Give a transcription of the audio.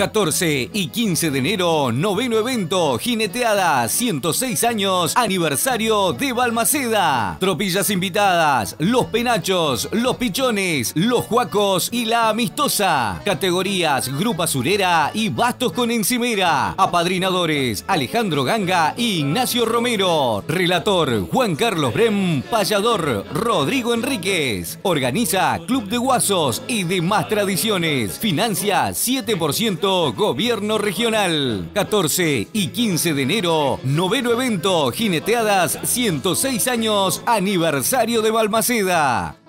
14 y 15 de enero, noveno evento, Jineteada, 106 años, aniversario de Balmaceda. Tropillas invitadas, Los Penachos, Los Pichones, Los Juacos y La Amistosa. Categorías, Grupa Surera y Bastos con Encimera. Apadrinadores, Alejandro Ganga y Ignacio Romero. Relator, Juan Carlos Brem, payador, Rodrigo Enríquez. Organiza Club de Guasos y demás tradiciones. Financia 7% Gobierno Regional. 14 y 15 de enero, noveno evento, Jineteadas 106 años, aniversario de Balmaceda.